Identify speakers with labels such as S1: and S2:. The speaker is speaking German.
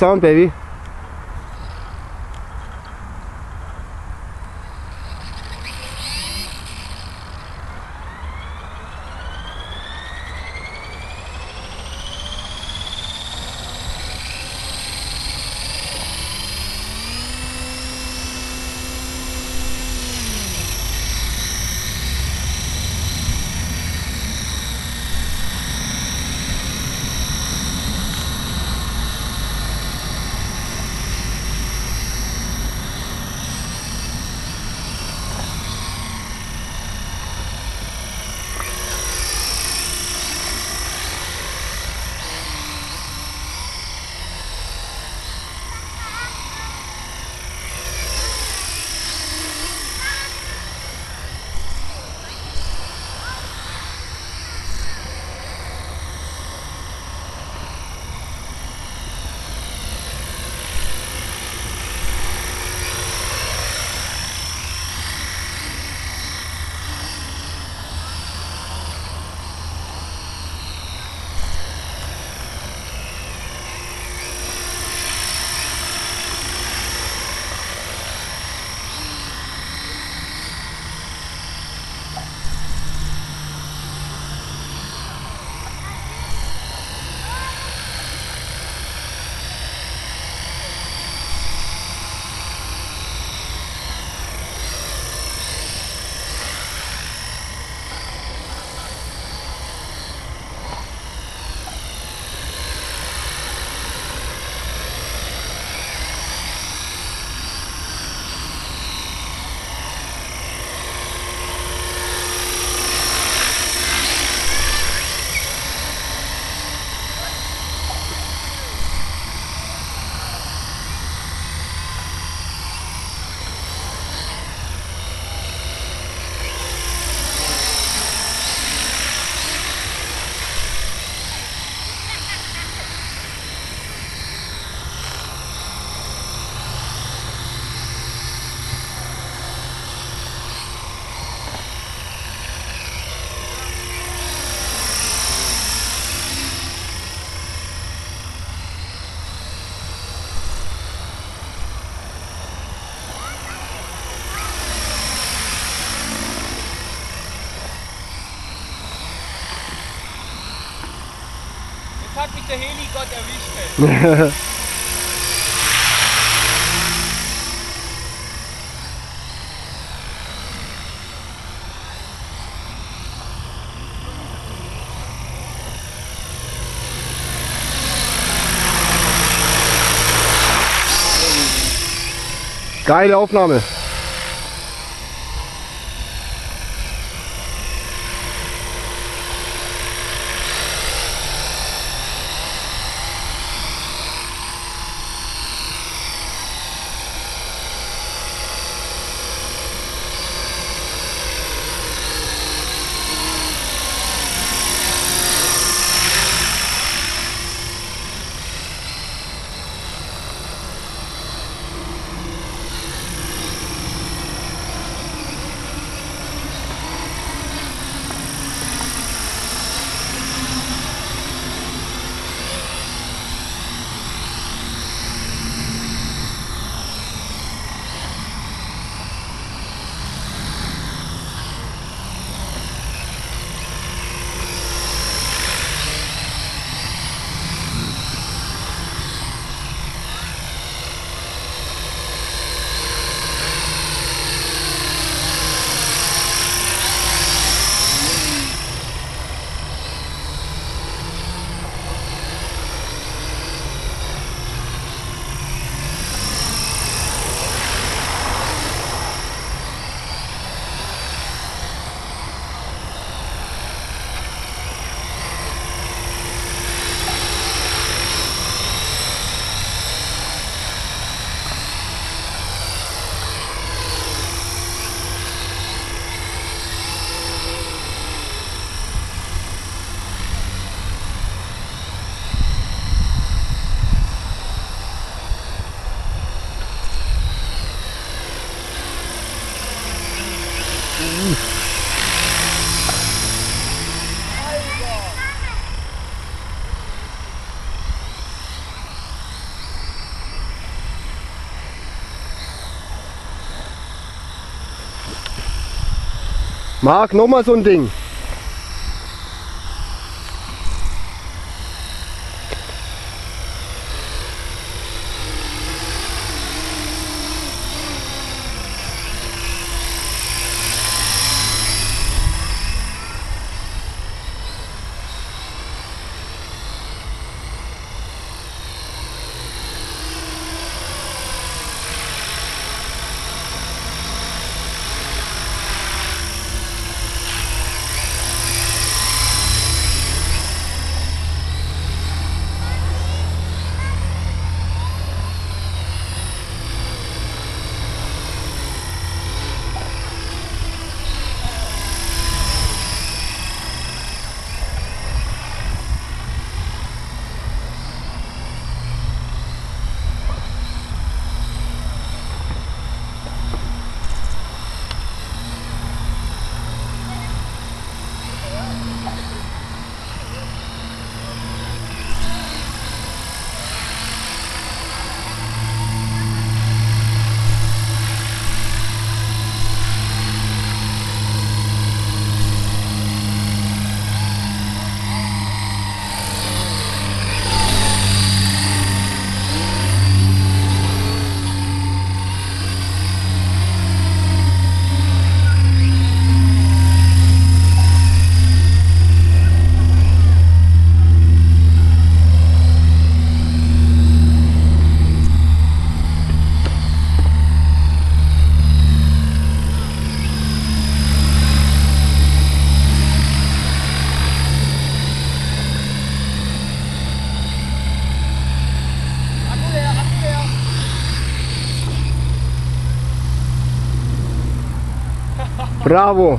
S1: Sound, Baby.
S2: Jetzt hat mich der Heligott erwischt.
S1: Geile Aufnahme. Marc, nochmal so ein Ding. Bravo.